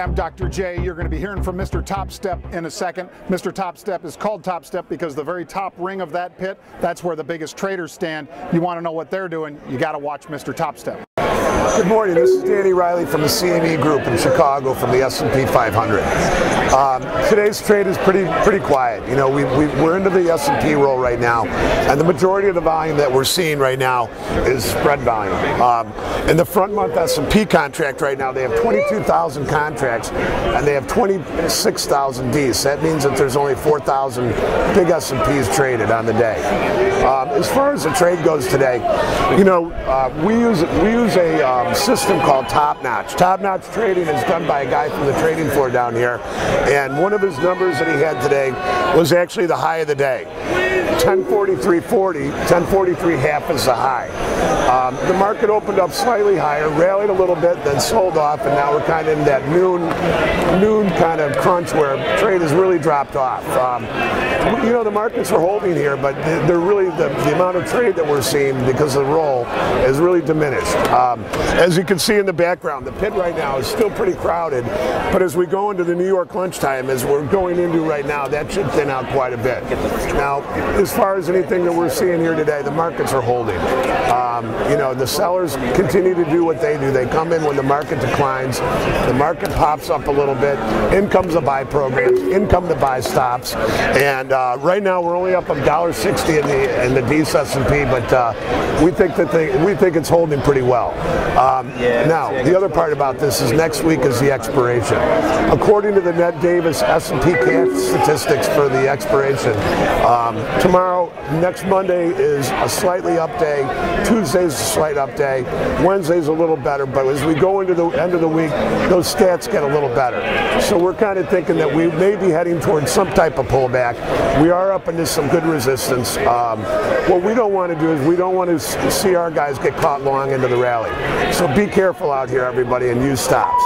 I'm Dr. J. You're going to be hearing from Mr. Top Step in a second. Mr. Top Step is called Top Step because the very top ring of that pit, that's where the biggest traders stand. You want to know what they're doing, you got to watch Mr. Top Step. Good morning. This is Danny Riley from the CME Group in Chicago from the S&P 500. Um, today's trade is pretty pretty quiet. You know, we, we, are into the S&P roll right now, and the majority of the volume that we're seeing right now is spread volume. Um, in the front month S&P contract right now, they have 22,000 contracts, and they have 26,000 Ds. That means that there's only 4,000 big S&Ps traded on the day. Um, as far as the trade goes today, you know, uh, we use we use a um, system called Top Notch. Top Notch trading is done by a guy from the trading floor down here, and one of his numbers that he had today was actually the high of the day. 1043.40, 1043 half is the high. Um, the market opened up slightly higher, rallied a little bit, then sold off, and now we're kind of in that noon, noon kind of crunch where trade has really dropped off. Um, you know, the markets are holding here, but they're really the, the, amount of trade that we're seeing because of the roll is really diminished. Um, as you can see in the background, the pit right now is still pretty crowded, but as we go into the New York lunchtime, as we're going into right now, that should thin out quite a bit. Now, as far as anything that we're seeing here today, the markets are holding. Um, you know, the sellers continue to do what they do. They come in when the market declines, the market pops up a little bit, in comes the buy programs, in come the buy stops, and uh, right now we're only up a dollar sixty in the in the D's S&P, but uh, we think that they, we think it's holding pretty well. Um, now, the other part about this is next week is the expiration. According to the Ned Davis S&P cash statistics for the expiration, um, tomorrow, next Monday is a slightly up day. Tuesday's a slight up day. Wednesday's a little better, but as we go into the end of the week, those stats get a little better. So we're kind of thinking that we may be heading towards some type of pullback. We are up into some good resistance. Um, what we don't want to do is we don't want to see our guys get caught long into the rally. So be careful out here, everybody, and use stops.